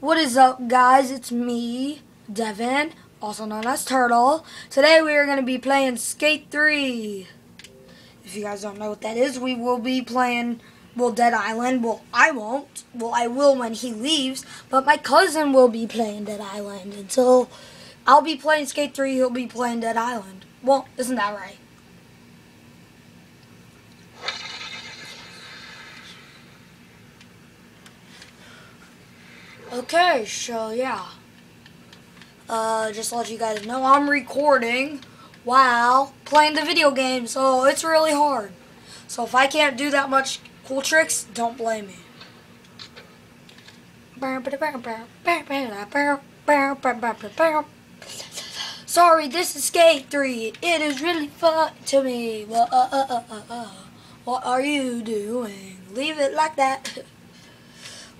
What is up, guys? It's me, Devin, also known as Turtle. Today we are going to be playing Skate 3. If you guys don't know what that is, we will be playing, well, Dead Island. Well, I won't. Well, I will when he leaves, but my cousin will be playing Dead Island. Until I'll be playing Skate 3, he'll be playing Dead Island. Well, isn't that right? Okay, so yeah. Uh, just to let you guys know, I'm recording while playing the video game, so it's really hard. So if I can't do that much cool tricks, don't blame me. Sorry, this is Skate 3. It is really fun to me. Well, uh, uh, uh. What are you doing? Leave it like that.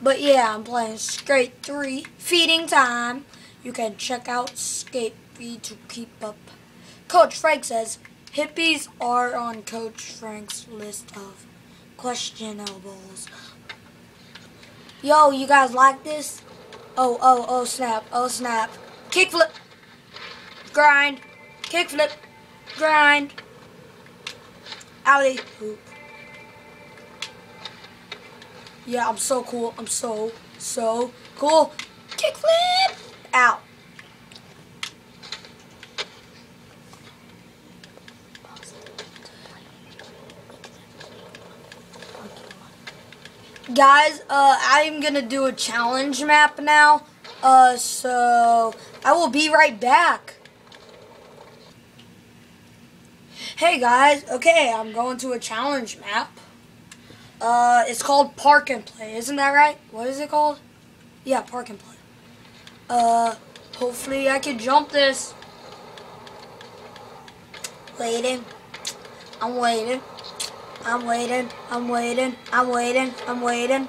But yeah, I'm playing Skate 3 Feeding Time. You can check out Skate 3 to keep up. Coach Frank says hippies are on Coach Frank's list of questionables. Yo, you guys like this? Oh, oh, oh, snap, oh, snap. Kickflip. Grind. Kickflip. Grind. Alley. Hoop. Yeah, I'm so cool. I'm so, so cool. Kickflip! Out. Guys, uh, I'm gonna do a challenge map now. Uh, so I will be right back. Hey guys, okay, I'm going to a challenge map. Uh, it's called Park and Play, isn't that right? What is it called? Yeah, Park and Play. Uh, hopefully I can jump this. Waiting. I'm waiting. I'm waiting. I'm waiting. I'm waiting. I'm waiting.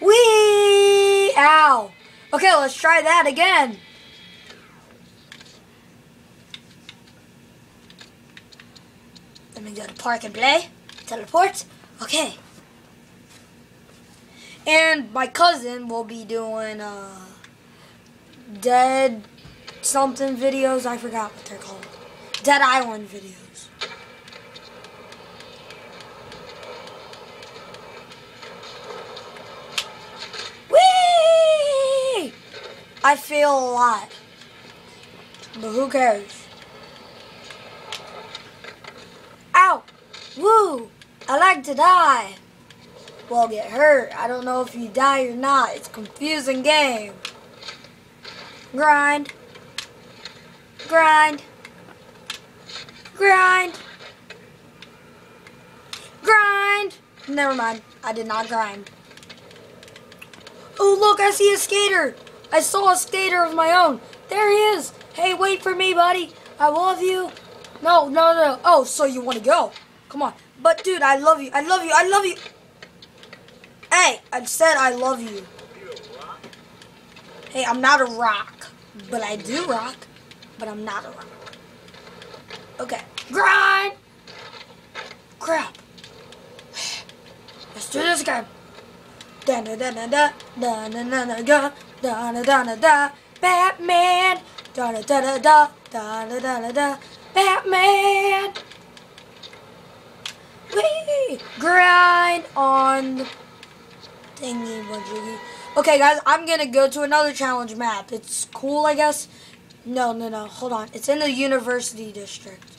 Wee! Ow! Okay, let's try that again. Let me go to Park and Play. Teleport. Okay. And my cousin will be doing uh, dead something videos. I forgot what they're called. Dead Island videos. Whee! I feel a lot. But who cares? Ow! Woo! I like to die. Well, get hurt. I don't know if you die or not. It's a confusing game. Grind. Grind. Grind. Grind. Never mind. I did not grind. Oh, look, I see a skater. I saw a skater of my own. There he is. Hey, wait for me, buddy. I love you. No, no, no. Oh, so you want to go. Come on. But dude, I love you. I love you. I love you. Hey, I said I love you. Hey, I'm not a rock. But I do rock. But I'm not a rock. Okay. Grind! Crap. Let's do this again. Da da da da da da da da da da da da da da da Batman da da da da da da da da da Batman! Grind on thingy majiggy. Okay, guys, I'm gonna go to another challenge map. It's cool, I guess. No, no, no. Hold on. It's in the University District.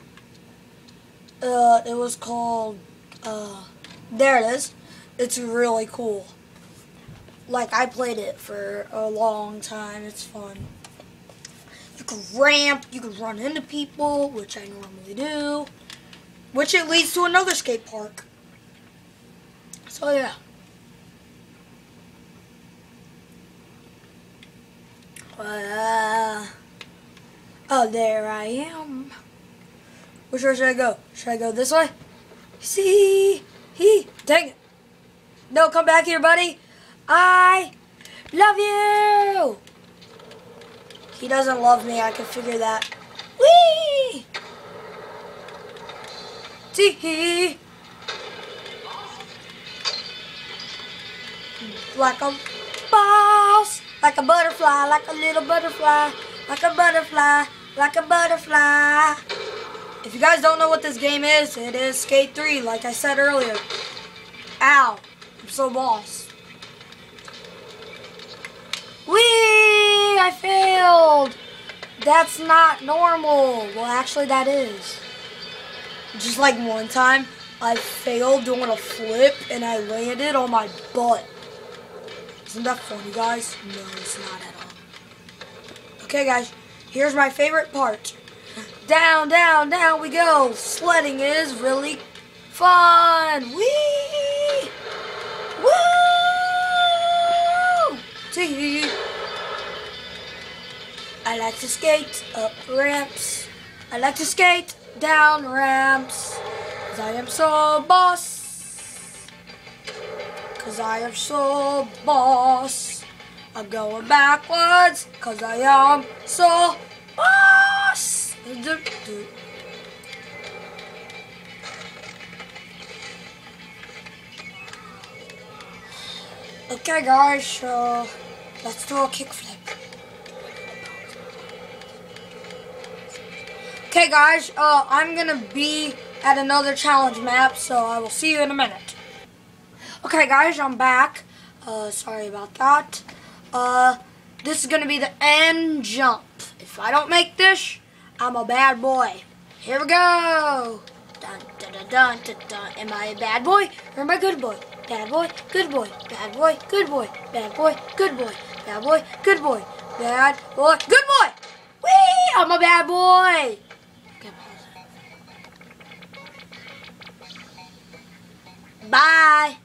Uh, it was called. Uh, there it is. It's really cool. Like I played it for a long time. It's fun. You can ramp. You can run into people, which I normally do. Which it leads to another skate park. So yeah. Uh, oh, there I am. Which way should I go? Should I go this way? See? He. Dang it. No, come back here, buddy. I love you. He doesn't love me. I can figure that. Whee! Tee Black 'em. boss, like a butterfly, like a little butterfly, like a butterfly, like a butterfly. If you guys don't know what this game is, it is Skate 3, like I said earlier. Ow, I'm so boss. Whee! I failed! That's not normal. Well, actually, that is. Just like one time, I failed doing a flip and I landed on my butt. Isn't that funny, guys? No, it's not at all. Okay, guys, here's my favorite part. Down, down, down we go. Sledding is really fun. Whee! Woo! Tee. I like to skate up ramps. I like to skate down ramps. I am so boss. Cause I am so boss. I'm going backwards. Cause I am so boss. Okay guys, so let's do a kickflip. Okay guys, uh, I'm gonna be at another challenge map, so I will see you in a minute. Okay guys, I'm back. Uh, sorry about that. Uh, this is gonna be the end jump. If I don't make this, I'm a bad boy. Here we go. Dun, dun, dun, dun, dun, dun. Am I a bad boy or am I a good boy? Bad boy, good boy, bad boy, good boy, bad boy, good boy, bad boy, good boy, bad boy, good boy. Whee! I'm a bad boy. Bye.